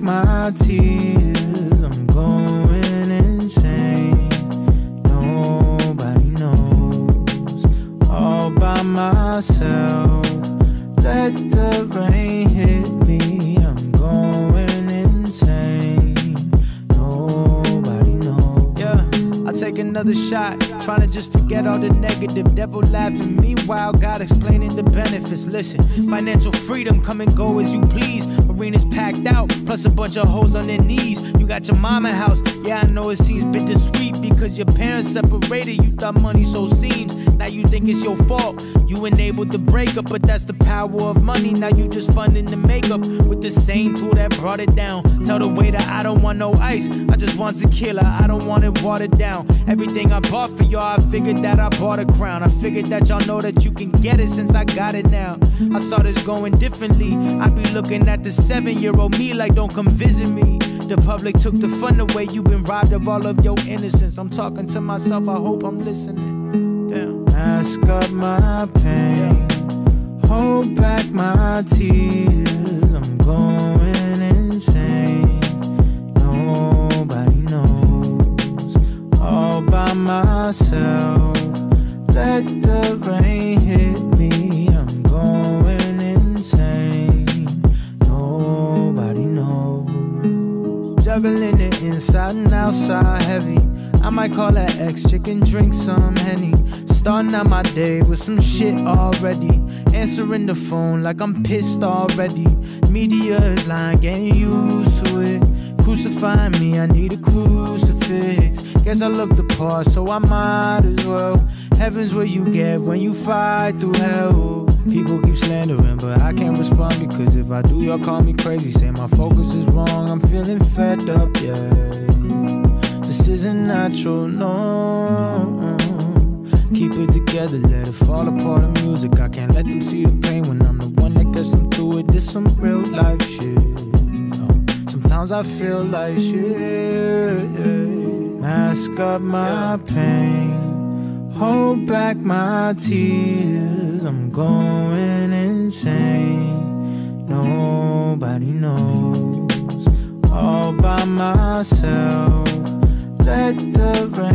my tears. I'm going insane. Nobody knows. All by myself. Let the rain hit take another shot. Trying to just forget all the negative. Devil laughing. Meanwhile, God explaining the benefits. Listen, financial freedom, come and go as you please. Arenas packed out, plus a bunch of hoes on their knees. You got your mama house. Yeah, I know it seems bittersweet because your parents separated. You thought money so seems. Now you think it's your fault. You enabled the breakup, but that's the power of money. Now you just funding the makeup with the same tool that brought it down. Tell the waiter I don't want no ice. I just want tequila. I don't want it watered down. Everything I bought for y'all, I figured that I bought a crown. I figured that y'all know that you can get it since I got it now. I saw this going differently. I be looking at the seven year old me like, don't come visit me. The public took the fun away. You've been robbed of all of your innocence. I'm talking to myself. I hope I'm listening. Mask up my pain. Hold back my tears. I'm going insane. Nobody knows. All by myself. Let the rain hit me. Juggling it inside and outside heavy. I might call that ex chicken, drink some henny. Starting out my day with some shit already. Answering the phone like I'm pissed already. Media is lying, getting used to it. Crucifying me, I need a crucifix. Guess I look the part, so I might as well. Heaven's where you get when you fight through hell. People keep slandering, but I can't respond because if I do, y'all call me crazy. Say my focus is fed up, yeah. This isn't natural, no. Keep it together, let it fall apart in music. I can't let them see the pain when I'm the one that gets them through it. This some real life shit. Sometimes I feel like shit. Mask up my pain, hold back my tears. I'm going insane. Nobody knows. Myself. Let the rain